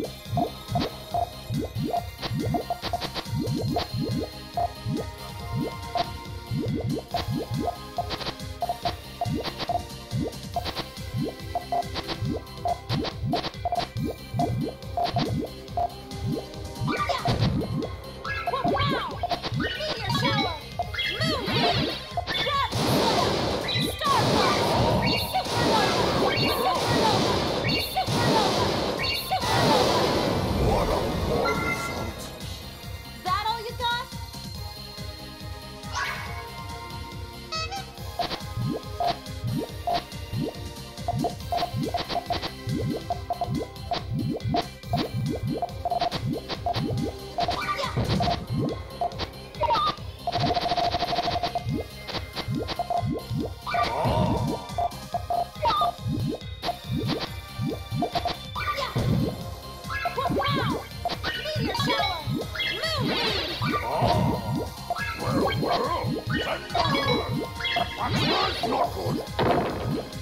Yeah. That's not good!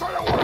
杀人了